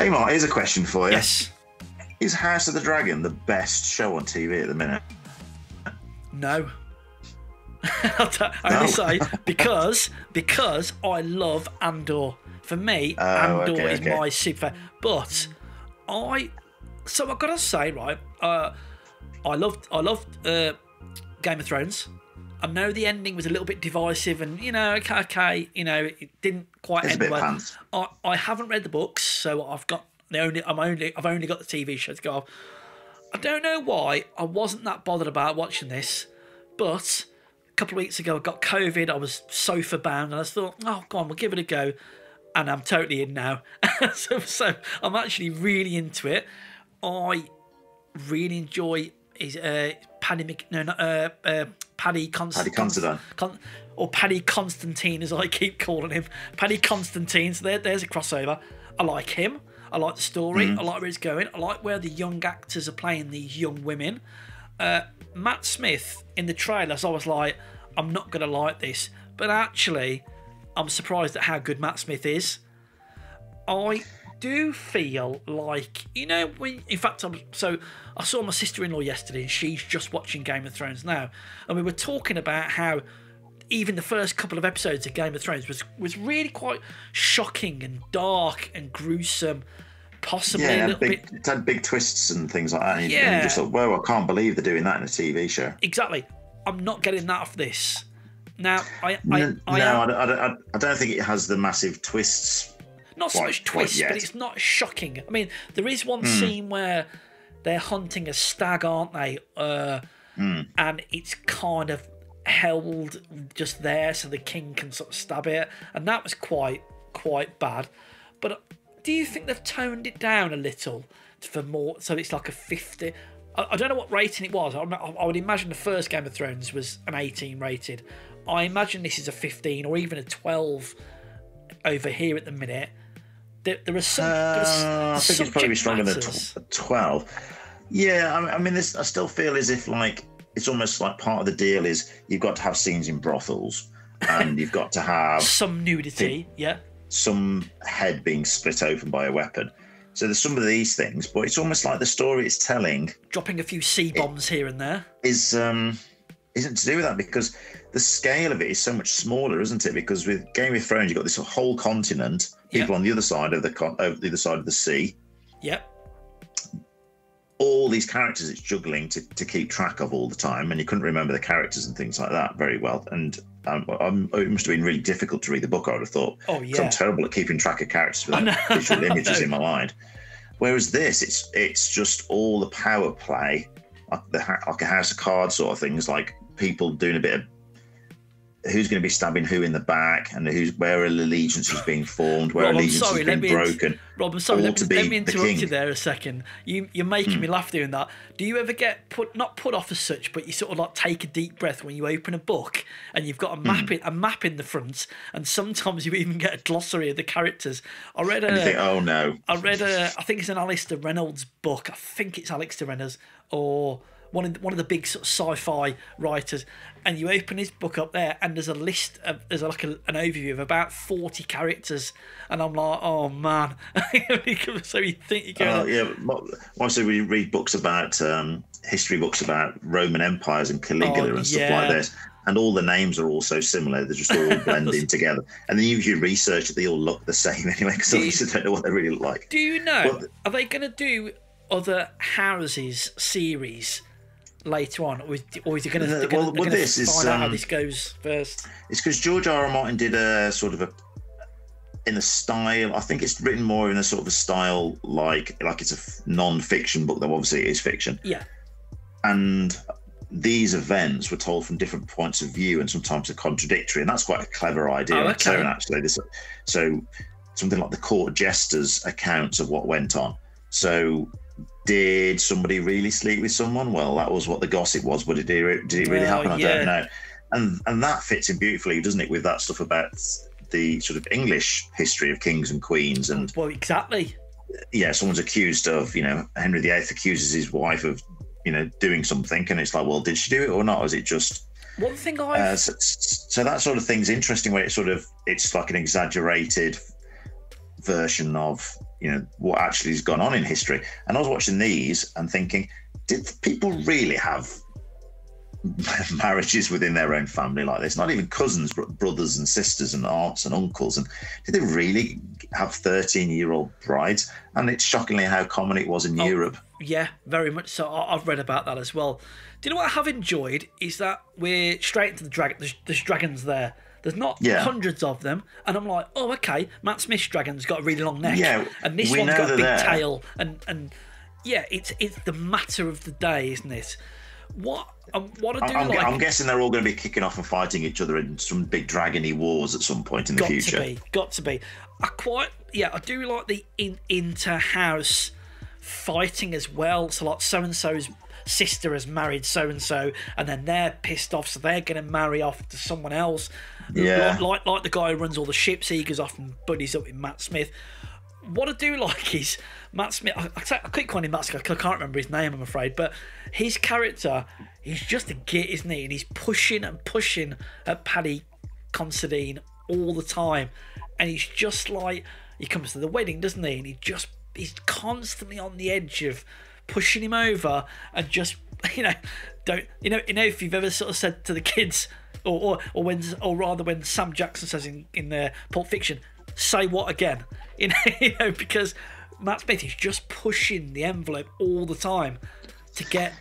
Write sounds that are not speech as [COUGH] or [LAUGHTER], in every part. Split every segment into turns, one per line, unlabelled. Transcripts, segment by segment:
Hey, Mark, here's a question for you.
Yes.
Is House of the Dragon the best show on TV at the minute?
No. [LAUGHS] I only
No.
say [LAUGHS] because because I love Andor. For me,
Oh,
Andor
okay,
is
okay.
my super. But I, so I gotta say, right? Uh, I loved I loved uh, Game of Thrones. I know the ending was a little bit divisive, and you know, okay, okay you know, it didn't quite
It's
end well. I, I haven't read the books, so I've got the only I'm only I've only got the TV show to go off. I don't know why I wasn't that bothered about watching this, but a couple of weeks ago I got COVID. I was sofa bound, and I thought, oh, go on, we'll give it a go. And I'm totally in now. [LAUGHS] so, so I'm actually really into it. I really enjoy is uh, Paddy Mc, no, not, uh, uh, Paddy Constantine.
Considine.
Con- or Paddy Constantine, as I keep calling him. Paddy Constantine. So there, there's a crossover. I like him. I like the story. I like where it's going. I like where the young actors are playing these young women. Uh, Matt Smith in the trailers, I was like, I'm not going to like this. But actually, I'm surprised at how good Matt Smith is. I do feel like you know when in fact I'm so I saw my sister-in-law yesterday and she's just watching Game of Thrones now and we were talking about how even the first couple of episodes of Game of Thrones was was really quite shocking and dark and gruesome possibly a
Yeah,
little
big,
bit
it had big twists and things like that. And
Yeah.
you just thought, well, I can't believe they're doing that in a TV show.
exactly I'm not getting that off this now I I,
no,
I,
no,
am-
I, don't- I, don't- I don't think it has the massive twists.
Not so
quite-
much twist, but it's not shocking. I mean, there is one
Hmm.
scene where they're hunting a stag, aren't they? Uh,
Hmm.
And it's kind of held just there so the king can sort of stab it, and that was quite quite bad. But do you think they've toned it down a little for more? So it's like a fifty. I I don't know what rating it was. I I would imagine the first Game of Thrones was an 18 rated. I imagine this is a 15 or even a 12 over here at the minute. There, there are some. there are s-
Uh, I think it's probably stronger than tw- 12. Yeah, I mean, I mean, this. I still feel as if like it's almost like part of the deal is you've got to have scenes in brothels, and you've got to have [LAUGHS]
some nudity. Yeah,
some head being split open by a weapon. So there's some of these things, but it's almost like the story it's telling
dropping a few c bombs here and there.
is um isn't to do with that because the scale of it is so much smaller, isn't it? Because with Game of Thrones, you've got this whole continent, people
Yeah.
on the other side of the con- over the other side of the sea,
Yep.
all these characters it's juggling to, to keep track of all the time, and you couldn't remember the characters and things like that very well. And um, I'm, it must have been really difficult to read the book. I would have thought.
Oh yeah.
I'm terrible at keeping track of characters without
know.
visual [LAUGHS] images in my mind. Whereas this, it's it's just all the power play, like the ha- like a House of Cards sort of things, like people doing a bit of who's going to be stabbing who in the back, and who's where allegiance is [SIGHS] being formed, where
Rob,
allegiance
sorry,
has
let
been
me
broken.
Rob, I'm sorry. Let me, let me
the
interrupt you there a second. You you're making
Hmm.
me laugh doing that. Do you ever get put not put off as such, but you sort of like take a deep breath when you open a book and you've got a map
Hmm.
in, a map in the front, and sometimes you even get a glossary of the characters. I read
you think,
a
oh no,
I read a I think it's an Alastair Reynolds book. I think it's Alastair Reynolds or one of the, one of the big sort of sci-fi writers. And you open his book up there, and there's a list of there's like a, an overview of about forty characters, and I'm like, oh man. [LAUGHS] so you think you go?
Oh, yeah. Mostly we read books about um, history books about Roman empires and Caligula
Oh,
and stuff
yeah.
like this. And all the names are all so similar; they're just all [LAUGHS] blending together. And then you do research that they all look the same [LAUGHS] anyway, because
you-
obviously don't know what they really look like.
do you know?
Well,
are they going to do other houses series later on, or is, or is it going to? They're
well, well,
gonna
is,
find out how
um,
this goes first.
It's because George R. R. Martin did a sort of a in a style. I think it's written more in a sort of a style like like it's a non-fiction book, though obviously it is fiction.
Yeah.
and these events were told from different points of view and sometimes they're contradictory and that's quite a clever idea
Oh, okay.
own actually this so something like the court jesters accounts of what went on so did somebody really sleep with someone well that was what the gossip was but did it, did it really happen i
yeah.
don't know and and that fits in beautifully doesn't it with that stuff about the sort of english history of kings and queens and
Well, exactly.
yeah, someone's accused of, you know, Henry VIII accuses his wife of, you know, doing something, and it's like, well, did she do it or not? Is it just
One thing I've
uh, so, so that sort of thing's interesting where it's sort of it's like an exaggerated version of you know what actually has gone on in history. And I was watching these and thinking, did people really have [LAUGHS] marriages within their own family like this? Not even cousins, but brothers and sisters and aunts and uncles. And did they really have 13 year old brides? And it's shockingly how common it was in
Oh.
Europe.
Yeah, very much so. I've read about that as well. Do you know what I have enjoyed is that we're straight into the dragon. There's, there's dragons there. There's not
Yeah.
hundreds of them, and I'm like, oh, okay. Matt Smith's dragon's got a really long neck,
Yeah,
and this one's got a big
there.
tail, and and yeah, it's it's the matter of the day, isn't it? What um, what I do
I'm,
like
I'm guessing they're all going to be kicking off and fighting each other in some big dragony wars at some point in the future.
got to be got to be i quite yeah i do like the in inter-house fighting as well so like so and so's sister has married so and so and then they're pissed off so they're going to marry off to someone else
Yeah.
like, like like the guy who runs all the ships he goes off and buddies up with matt smith what I do [LAUGHS] like is Matt Smith. I, I, I keep calling him Matt Smith. I can't remember his name. I'm afraid, but his character, he's just a git, isn't he? And he's pushing and pushing at Paddy Considine all the time, and he's just like he comes to the wedding, doesn't he? And he just he's constantly on the edge of pushing him over and just [LAUGHS] you know don't you know you know if you've ever sort of said to the kids or or, or when or rather when Sam Jackson says in in uh, Pulp Fiction say what again? [LAUGHS] You know, you know because Matt Smith is just pushing the envelope all the time to get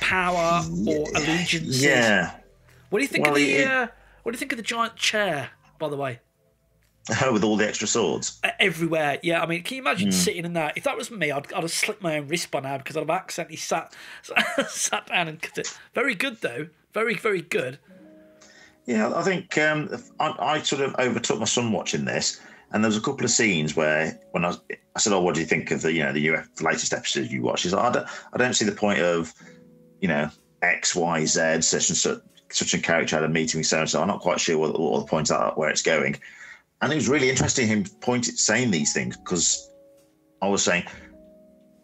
power or allegiance
Yeah.
what do you think
Well,
of the
it-
uh, what do you think of the giant chair by the way [LAUGHS]
With all the extra swords.
Everywhere. Yeah, I mean, can you imagine sitting in that? If that was me, I'd, I'd have slipped my own wrist by now because I'd have accidentally sat [LAUGHS] sat down and cut it. Very good though. Very very good.
Yeah, I think um, I, I sort of overtook my son watching this, and there was a couple of scenes where when I, was, I said, "Oh, what do you think of the you know the UF, latest episode you watched?" He's like, I don't, "I don't see the point of you know X, Y, Z, such and such, such a character had a meeting with so and so. I'm not quite sure what, what the points are, where it's going." And it was really interesting him pointing saying these things because I was saying,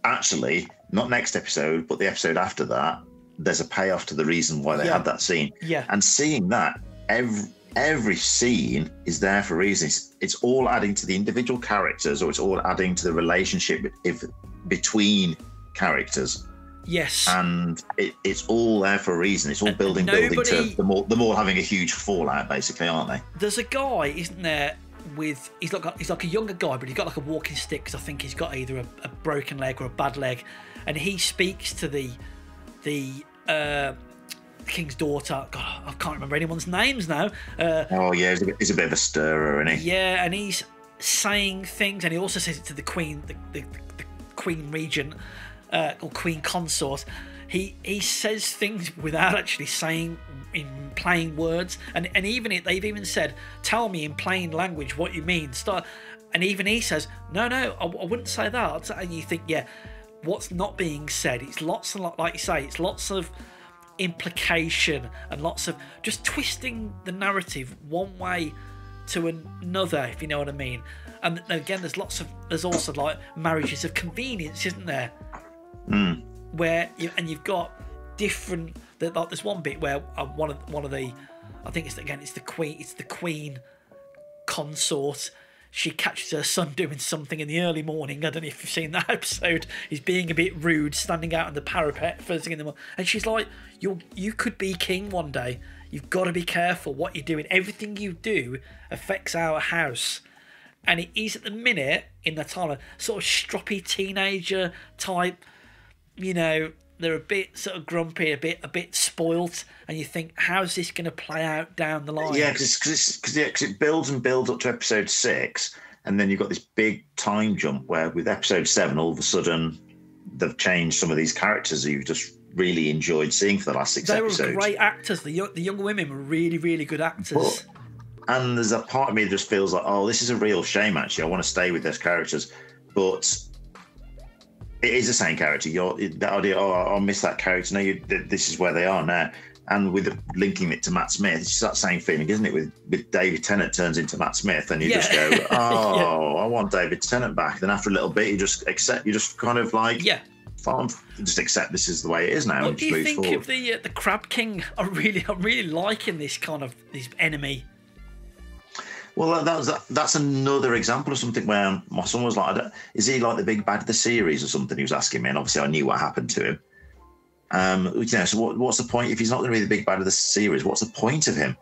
actually, not next episode, but the episode after that, there's a payoff to the reason why they
Yeah.
had that scene
Yeah.
and seeing that every every scene is there for reasons. it's, it's all adding to the individual characters or it's all adding to the relationship if between characters
Yes.
and it, it's all there for a reason it's all
And
building building to them all, them all having a huge fallout basically aren't they
There's a guy, isn't there? With he's like he's like a younger guy, but he's got like a walking stick. Because I think he's got either a, a broken leg or a bad leg, and he speaks to the the uh, king's daughter. God, I can't remember anyone's names now. Uh,
oh yeah he's a, bit- he's a bit of a stirrer isn't he
Yeah, and he's saying things, and he also says it to the queen, the, the, the queen regent uh, or queen consort. He he says things without actually saying in plain words, and and even it, they've even said, "Tell me in plain language what you mean." Start, and even he says, "No, no, I, I wouldn't say that." And you think, yeah, what's not being said? It's lots and lot, like you say, it's lots of implication and lots of just twisting the narrative one way to another, if you know what I mean. And again, there's lots of there's also like marriages of convenience, isn't there? Hmm. Where you and you've got different. Like there's one bit where uh, one of one of the, I think it's again it's the queen it's the queen consort. She catches her son doing something in the early morning. I don't know if you've seen that [LAUGHS] episode. He's being a bit rude, standing out on the parapet first thing in the morning, and she's like, "You you could be king one day. You've got to be careful what you're doing. Everything you do affects our house." And it is at the minute in the time sort of stroppy teenager type. You know, they're a bit sort of grumpy, a bit a bit spoilt, and you think, how's this going to play out down the line?
yeah because yeah, it builds and builds up to episode six and then you've got this big time jump where with episode seven all of a sudden they've changed some of these characters you've just really enjoyed seeing for the last six
They were great actors. The young, the younger women were really, really good actors.
and there's a part of me that just feels like, oh, this is a real shame. Actually, I want to stay with those characters, but it is the same character. You're that idea. Oh, I'll miss that character. No, you, th- this is where they are now. And with the, linking it to Matt Smith, it's that same feeling, isn't it? With with David Tennant turns into Matt Smith, and you
Yeah.
just go, [LAUGHS] oh, I want David Tennant back. Then after a little bit, you just accept. You just kind of like,
Yeah.
fine, just accept this is the way it is now.
What
and
do you think
forward.
of the uh, the Crab King? I really, I'm really liking this kind of this enemy.
Well, that was that's another example of something where my son was like, "Is he like the big bad of the series or something?" He was asking me, and obviously I knew what happened to him. Um, you know, so what, what's the point if he's not going to be the big bad of the series? What's the point of him?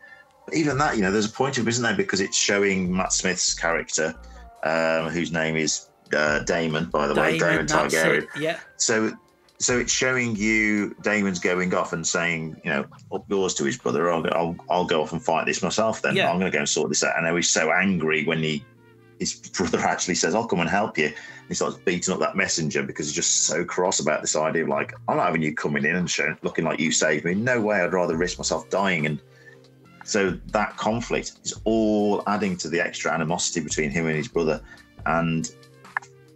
But even that, you know, there's a point of, him, isn't there? Because it's showing Matt Smith's character, um, whose name is uh, Daemon, by the
Daemon,
way, Daemon Targaryen.
Yeah.
So, so it's showing you Daemon's going off and saying, you know, up yours to his brother. I'll, I'll, I'll go off and fight this myself. Then
Yeah.
I'm going to go and sort this out. And now he's so angry when he, his [LAUGHS] brother actually says, "I'll come and help you." He starts beating up that messenger because he's just so cross about this idea of like, I'm not having you coming in and showing, looking like you saved me. No way. I'd rather risk myself dying. And so that conflict is all adding to the extra animosity between him and his brother. And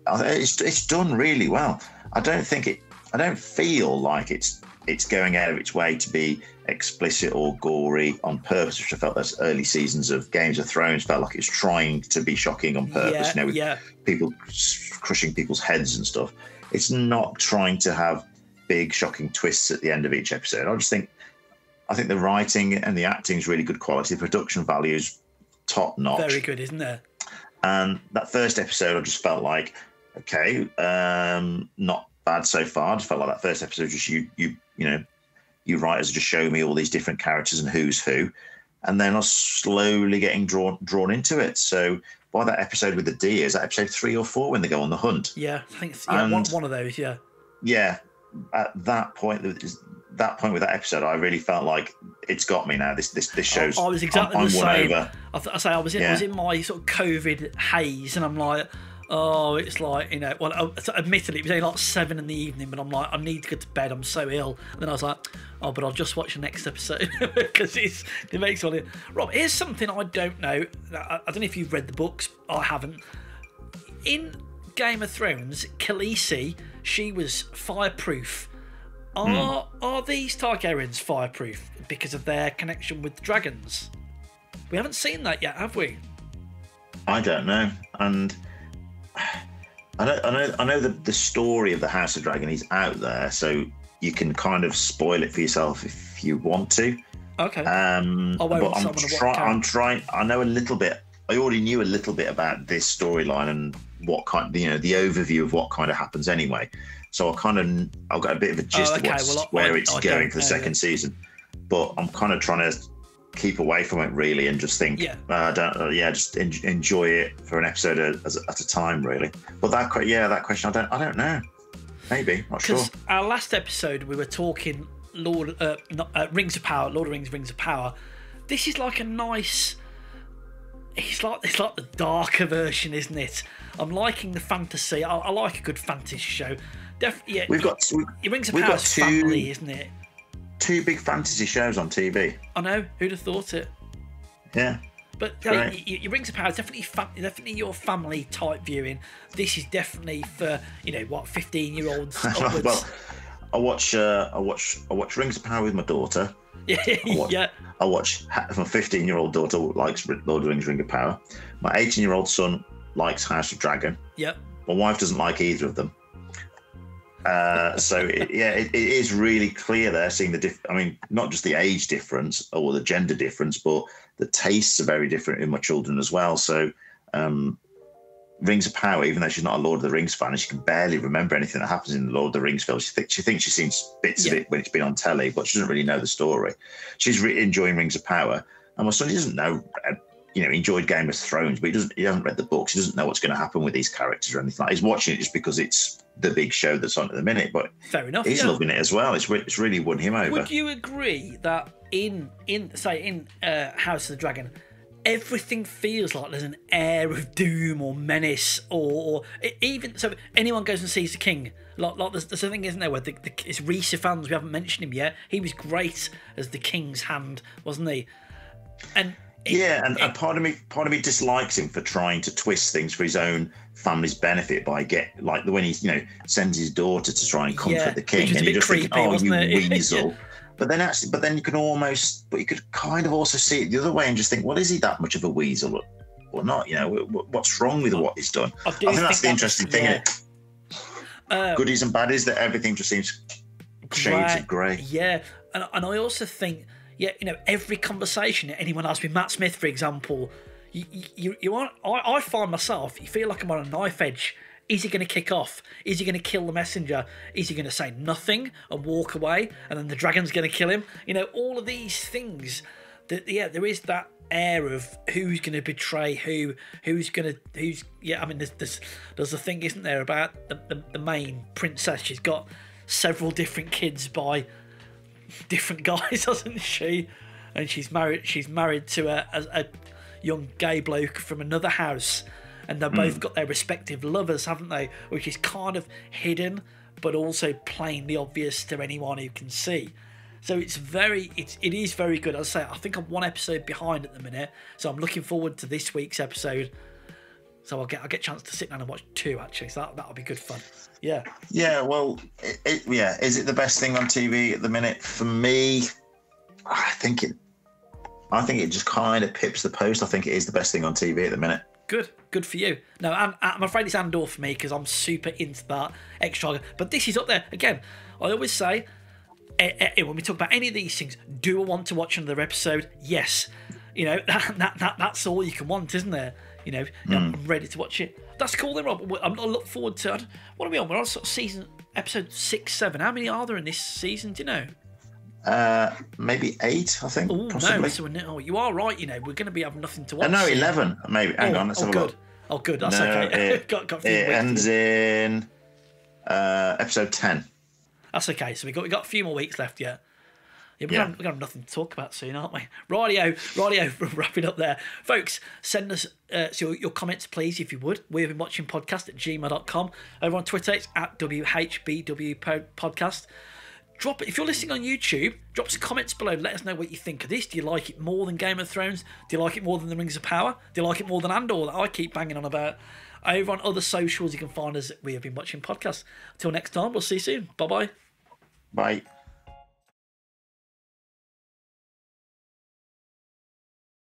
uh, it's, it's done really well. I don't think it. I don't feel like it's it's going out of its way to be explicit or gory on purpose, which I felt those early seasons of Games of Thrones felt like it was trying to be shocking on purpose.
yeah,
you know, with
yeah.
people crushing people's heads and stuff. It's not trying to have big shocking twists at the end of each episode. I just think I think the writing and the acting is really good quality. The production value is top notch.
Very good, isn't there?
And that first episode, I just felt like, okay, um, not bad so far. I just felt like that first episode, just you, you, you know, you writers just show me all these different characters and who's who, and then I was slowly getting drawn drawn into it. So by that episode with the deer, is that episode three or four when they go on the hunt?
Yeah, I think yeah, one, one of those. Yeah,
Yeah, at that point, that point with that episode, I really felt like it's got me now. This this this shows.
I was exactly
I'm,
the
I'm won
same.
over.
I, th- I say I was in, I was in my sort of COVID haze, and I'm like, oh, it's like you know. Well, admittedly, it was only like seven in the evening, but I'm like, I need to go to bed. I'm so ill. And then I was like, oh, but I'll just watch the next episode [LAUGHS] because it's it makes me. want to- Rob, here's something I don't know. I, don't know if you've read the books. I haven't. In Game of Thrones, Khaleesi, she was fireproof. Are hmm. are these Targaryens fireproof because of their connection with dragons? We haven't seen that yet, have we?
I don't know, and I know I know I know the the story of the House of Dragon is out there, so you can kind of spoil it for yourself if you want to.
Okay.
Um, but I'm, try- I'm trying. I know a little bit. I already knew a little bit about this storyline and what kind, you know, the overview of what kind of happens anyway. So I kind of, I've got a bit of a gist
Oh,
of
okay,
what's,
well,
where
I-
it's
I
going for the second season. But I'm kind of trying to keep away from it really and just think,
Yeah.
uh, don't, uh, yeah, just en- enjoy it for an episode at, at a time, really. But that, yeah, that question, I don't, I don't know. Maybe, not sure.
Our last episode we were talking Lord uh, not, uh, Rings of Power, Lord of Rings, Rings of Power. This is like a nice. It's like it's like the darker version, isn't it? I'm liking the fantasy. I, I like a good fantasy show. Def, yeah,
We've got
your Rings of Power
two-
family, isn't it?
Two big fantasy shows on TV.
I know. Who'd have thought it?
Yeah.
But
Right.
hey, y- y- your Rings of Power is definitely fam- definitely your family type viewing. This is definitely for you know what 15 year olds [LAUGHS]
well, I watch, uh, I watch, I watch Rings of Power with my daughter.
yeah, [LAUGHS]
what-
yeah,
I watch. My 15 year old daughter likes Lord of the Rings: Ring of Power. My 18 year old son likes House of Dragon.
Yep.
My wife doesn't like either of them. Uh, so it, yeah, it, it is really clear there seeing the diff. I mean, not just the age difference or the gender difference, but the tastes are very different in my children as well. So um, Rings of Power, even though she's not a Lord of the Rings fan, and she can barely remember anything that happens in the Lord of the Rings film. She, think, she thinks she's seen bits
Yeah.
of it when it's been on telly, but she doesn't really know the story. She's re- enjoying Rings of Power, and my son he doesn't know. You know, he enjoyed Game of Thrones, but he doesn't. He hasn't read the books. He doesn't know what's going to happen with these characters or anything. Like He's watching it just because it's the big show that's on at the minute. But
Fair enough.
he's
yeah.
loving it as well. It's re- it's really won him over.
Would you agree that in in say in uh, House of the Dragon, everything feels like there's an air of doom or menace, or, or even so anyone goes and sees the king. Like, like there's, there's a thing, isn't there, where the, the it's Rhys Ifans. We haven't mentioned him yet. He was great as the king's hand, wasn't he? And
Yeah, and, part of me, part of me dislikes him for trying to twist things for his own family's benefit by get like the when he you know sends his daughter to try and comfort
Yeah,
the king,
which was a
and you just think,
creepy,
oh, you
it? [LAUGHS]
weasel. But then actually, but then you can almost, but you could kind of also see it the other way and just think, well, is he that much of a weasel or, not? You know, wh- wh- what's wrong with what he's done?
I
I
do
think that's the
that-
interesting thing.
yeah. Uh,
Goodies and baddies, that everything just seems shades of grey.
Yeah, and and I also think, yeah, you know, every conversation anyone has with Matt Smith, for example, you you, you want. I, I find myself. You feel like I'm on a knife edge. Is he going to kick off? Is he going to kill the messenger? Is he going to say nothing and walk away, and then the dragon's going to kill him? You know, all of these things. That yeah, there is that air of who's going to betray who, who's going to who's yeah. I mean, there's there's, there's a thing, isn't there, about the, the, the main princess? She's got several different kids by different [LAUGHS] guys, doesn't she? And she's married. She's married to a, a, a young gay bloke from another house, and they've both hmm. got their respective lovers, haven't they? Which is kind of hidden, but also plainly obvious to anyone who can see. So it's very, it's it is very good. I say, I think I'm one episode behind at the minute, so I'm looking forward to this week's episode. So I'll get I'll get a chance to sit down and watch two actually. So that that'll be good fun. Yeah.
Yeah, well, it, it, yeah. Is it the best thing on TV at the minute? For me, I think it. I think it just kind of pips the post. I think it is the best thing on TV at the minute.
Good, good for you. No, I'm, I'm afraid it's Andor for me because I'm super into that extra. But this is up there again. I always say eh, eh, when we talk about any of these things, do I want to watch another episode? Yes. You know [LAUGHS] that, that, that that's all you can want, isn't there? You know, I'm ready to watch it. That's cool then, Rob. I'm, I look forward to. I What are we on? We're on sort of season episode six, seven. How many are there in this season? Do you know?
Uh, maybe eight, I think.
Oh
possibly.
no, so no, you are right. You know, we're going to be having nothing to watch.
Uh, no, eleven. Maybe. Hang
oh,
on, let's
oh,
have a
good.
look.
Oh, good. That's
No,
okay.
it- [LAUGHS]
got, got a few
It ends in uh, episode ten.
That's okay. So we got we got a few more weeks left yet. Yeah, we're,
Yeah.
Gonna, we're gonna have nothing to talk about soon, aren't we? Radio, radio, [LAUGHS] wrapping up there. Folks, send us uh, so your, your comments, please, if you would. We've been watching podcast at gmail.com. Over on Twitter, it's at WHBW podcast. Drop it if you're listening on YouTube. Drop some comments below. Let us know what you think of this. Do you like it more than Game of Thrones? Do you like it more than The Rings of Power? Do you like it more than Andor that I keep banging on about? Over on other socials, you can find us. We have been watching podcasts. Until next time, we'll see you soon. Bye bye.
Bye.